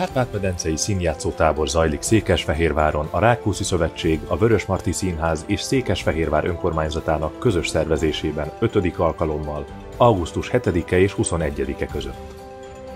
Kárpát-medencei színjátszótábor zajlik Székesfehérváron, a Rákóczi Szövetség, a Vörösmarty Színház és Székesfehérvár önkormányzatának közös szervezésében 5. alkalommal, augusztus 7-e és 21-e között.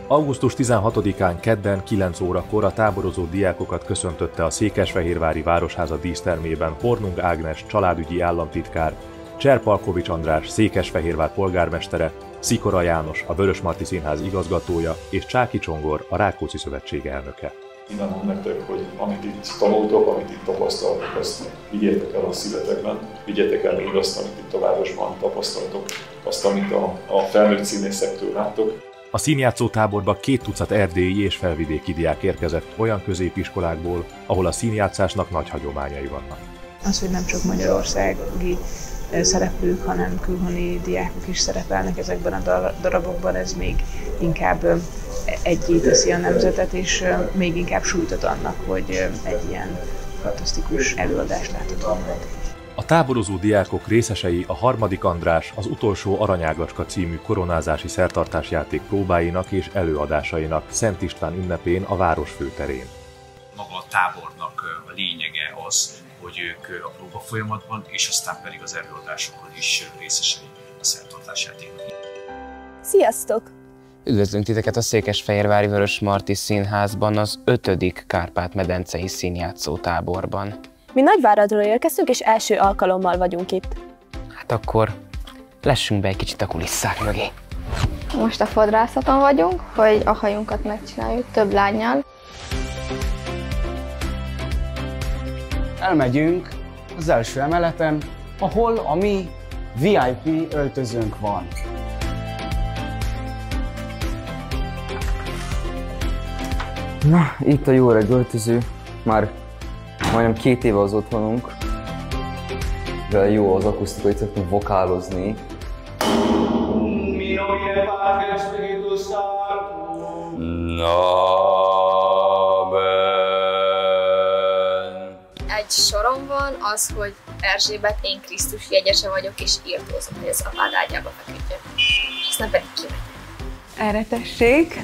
Augusztus 16-án kedden 9 órakor a táborozó diákokat köszöntötte a Székesfehérvári Városháza dísztermében Hornung Ágnes családügyi államtitkár, Cserpalkovics András Székesfehérvár polgármestere, Szikora János a Vörösmarty Színház igazgatója és Csáki Csongor a Rákóczi Szövetség elnöke. Kívánom nektek, hogy amit itt tanultok, amit itt tapasztaltok, azt vigyétek el a szívetekben, vigyetek el mindazt, amit itt a városban tapasztaltok, azt, amit a, a felnőtt színészektől láttok. A színjátszó táborba két tucat erdélyi és felvidéki diák érkezett olyan középiskolákból, ahol a színjátszásnak nagy hagyományai vannak. Az, hogy nem csak magyarországi szereplők, hanem külhoni diákok is szerepelnek ezekben a darabokban, ez még inkább egyé teszi a nemzetet, és még inkább sújtott annak, hogy egy ilyen fantasztikus előadást láthatunk meg. A táborozó diákok részesei a harmadik András az utolsó Aranyágacska című koronázási szertartásjáték próbáinak és előadásainak Szent István ünnepén a város főterén. Maga a tábornak a lényege az, hogy ők a próba folyamatban, és aztán pedig az előadásokon is részesei a szertartásjátéknak. Sziasztok! Üdvözlünk titeket a Székesfehérvári Vörös Marti Színházban, az 5. Kárpát-medencei színjátszó táborban. Mi Nagyváradról érkeztünk, és első alkalommal vagyunk itt. Hát akkor lessünk be egy kicsit a kulisszák mögé. Most a fodrászaton vagyunk, hogy a hajunkat megcsináljuk több lányjal. Elmegyünk az első emeleten, ahol a mi VIP öltözőnk van. Na, itt a jó öreg öltöző. Már majdnem két éve az otthonunk. De jó az akusztika, itt szoktunk vokálozni. Egy sorom van az, hogy Erzsébet, én Krisztus jegyese vagyok, és írtózom, hogy az apád ágyába feküdjön. Aztán pedig kimegy. Erre tessék.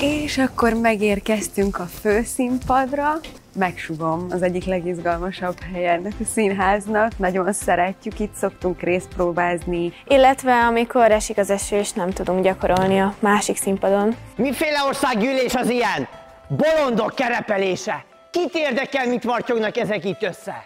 És akkor megérkeztünk a főszínpadra. Megsugom, az egyik legizgalmasabb helye ennek a színháznak. Nagyon szeretjük, itt szoktunk részt próbázni. Illetve amikor esik az eső, és nem tudunk gyakorolni a másik színpadon. Miféle országgyűlés az ilyen? Bolondok kerepelése! Kit érdekel, mit martyognak ezek itt össze?